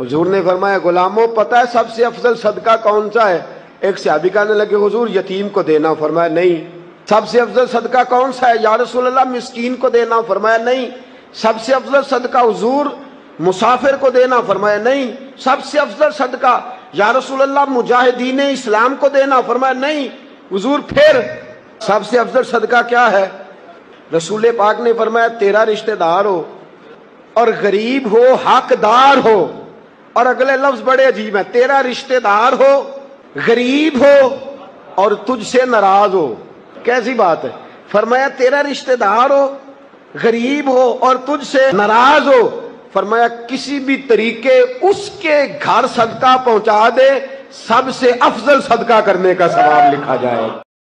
हुजूर ने फरमाया, गुलामों, पता है सबसे अफजल सदका कौन सा है? एक सहाबी कहने लगे, हुजूर, यतीम को देना। फरमाया, नहीं। सबसे अफजल सदका कौन सा है? या रसूलल्लाह, मिस्कीन को देना। फरमाया, नहीं। सबसे अफजल सदका हुजूर, मुसाफिर को देना? फरमाया, नहीं। सबसे अफजल सदका, या मुजाहिदीन इस्लाम को देना? फरमाया, नहीं। हुजूर, फिर सबसे अफजल सदका क्या है? रसूल पाक ने फरमाया, तेरा रिश्तेदार हो और गरीब हो, हकदार हो। और अगले लफ्ज बड़े अजीब है। तेरा रिश्तेदार हो, गरीब हो और तुझसे नाराज़ हो। कैसी बात है? फरमाया, तेरा रिश्तेदार हो, गरीब हो और तुझसे नाराज़ हो। फरमाया, किसी भी तरीके उसके घर सदका पहुँचा दे, सबसे अफजल सदका करने का सवाब लिखा जाए।